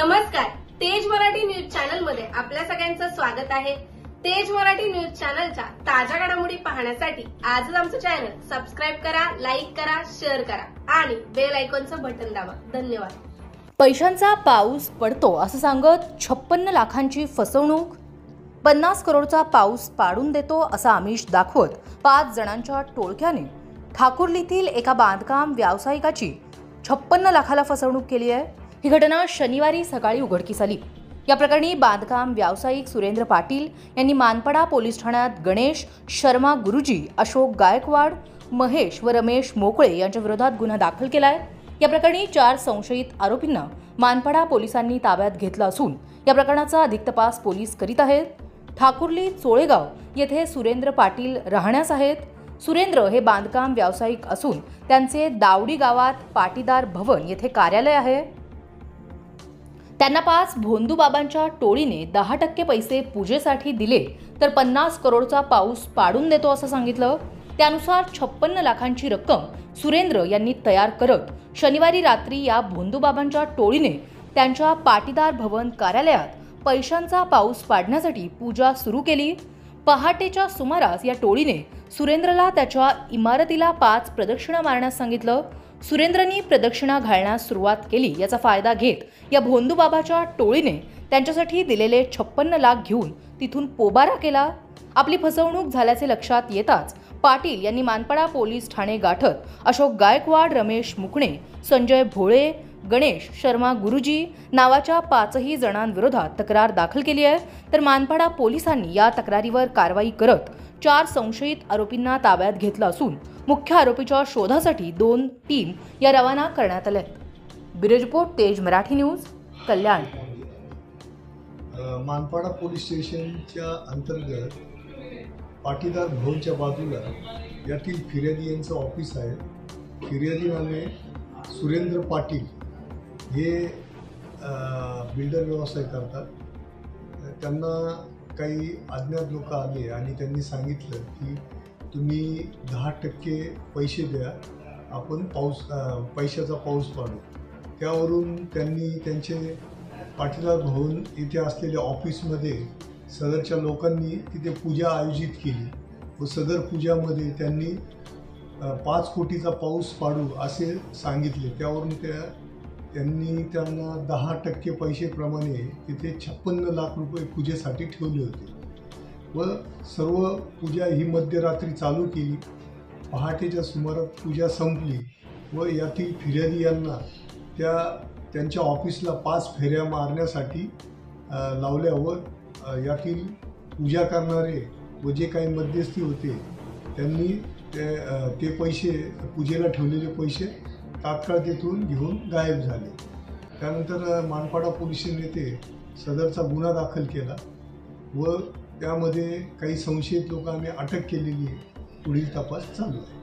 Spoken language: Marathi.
नमस्कार तेज मराठी न्यूज चॅनलमध्ये आपल्या सगळ्यांचं स्वागत आहे. तेज मराठी न्यूज चॅनलच्या ताज्या घडामोडी पाहण्यासाठी आजच आमचं चॅनल सबस्क्राईब करा लाईक करा शेअर करा आणि बेल आयकॉनचं बटन दाबा. धन्यवाद. पैशांचा पाऊस पडतो असं सांगत छप्पन्न लाखांची फसवणूक. पन्नास करोडचा पाऊस पाडून देतो असा आमिष दाखवत पाच जणांच्या टोळक्याने. ठाकुर्लीतील एका बांधकाम व्यावसायिकाची छप्पन्न लाखाला फसवणूक केली आहे. ही घटना शनिवारी सकाळी उघडकीस आली. या प्रकरणी बांधकाम व्यावसायिक सुरेंद्र पाटील यांनी मानपडा पोलीस ठाण्यात गणेश शर्मा गुरुजी अशोक गायकवाड महेश व रमेश मोकळे यांच्या विरोधात गुन्हा दाखल केलाय. या प्रकरणी चार संशयित आरोपींना मानपाडा पोलिसांनी ताब्यात घेतलं असून या प्रकरणाचा अधिक तपास पोलीस करीत आहेत. ठाकुर्ली चोळेगाव येथे सुरेंद्र पाटील राहण्यास आहेत. सुरेंद्र हे बांधकाम व्यावसायिक असून त्यांचे दावडी गावात पाटीदार भवन येथे कार्यालय आहे. त्यांना पाच भोंदूबाबांच्या टोळीने दहा टक्के पैसे पूजेसाठी दिले. तर पन्नास करोडचा पाऊस पाडून देतो असं सांगितलं. त्यानुसार छप्पन्न लाखांची रक्कम सुरेंद्र यांनी तयार करत शनिवारी रात्री या भोंदूबाबांच्या टोळीने त्यांच्या पाटीदार भवन कार्यालयात पैशांचा पाऊस पाडण्यासाठी पूजा सुरू केली. पहाटेच्या सुमारास या टोळीने सुरेंद्रला त्याच्या इमारतीला पाच प्रदक्षिणा मारण्यास सांगितलं. सुरेंद्रनी प्रदक्षिणा घालण्यास सुरुवात केली याचा फायदा घेत या भोंदूबाबाच्या टोळीने त्यांच्यासाठी दिलेले छप्पन्न लाख घेऊन तिथून पोबारा केला. आपली फसवणूक झाल्याचे लक्षात येताच पाटील यांनी मानपाडा पोलीस ठाणे गाठत अशोक गायकवाड रमेश मुकणे संजय भोळे गणेश शर्मा गुरुजी नावाच्या पाचही जणांविरोधात तक्रार दाखल केली आहे. तर मानपाडा पोलिसांनी या तक्रारीवर कारवाई करत चार संशयित आरोपींना ताब्यात घेतलं असून मुख्य आरोपीच्या शोधासाठी दोन टीम या रवाना करण्यात आल्या आहेत. तेज मराठी न्यूज कल्याण. मानपाडा पोलीस स्टेशनच्या अंतर्गत पाटीदार भवनच्या बाजूला यातील फिर्यादी यांचं ऑफिस आहे. फिर्यादी नामे सुरेंद्र पाटील हे बिल्डर व्यवसाय करतात. त्यांना काही अज्ञात लोक आले आणि त्यांनी सांगितलं की तुम्ही दहा टक्के पैसे द्या आपण पाऊस पैशाचा पाऊस पाडू. त्यावरून त्यांनी त्यांचे पाठीदार भवन इथे असलेल्या ऑफिसमध्ये सदरच्या लोकांनी तिथे पूजा आयोजित केली व सदर पूजामध्ये त्यांनी पाच कोटीचा पाऊस पाडू असे सांगितले. त्यावरून त्या त्यांनी त्यांना दहा टक्के पैसेप्रमाणे तिथे छप्पन्न लाख रुपये पूजेसाठी ठेवले होते. व सर्व पूजा ही मध्यरात्री चालू केली. पहाटेच्या सुमारात पूजा संपली व यातील फिर्यादी यांना त्या त्यांच्या ऑफिसला पाच फेऱ्या मारण्यासाठी लावल्यावर लावल्या व यातील पूजा करणारे व जे काही मध्यस्थी होते त्यांनी ते ते पैसे पूजेला ठेवलेले पैसे तात्काळ तेथून घेऊन गायब झाले. त्यानंतर मानपाडा पोलिसांनी ते सदरचा गुन्हा दाखल केला व त्यामध्ये काही संशयित लोकांनी अटक केलेली आहे. पुढील तपास चालू आहे.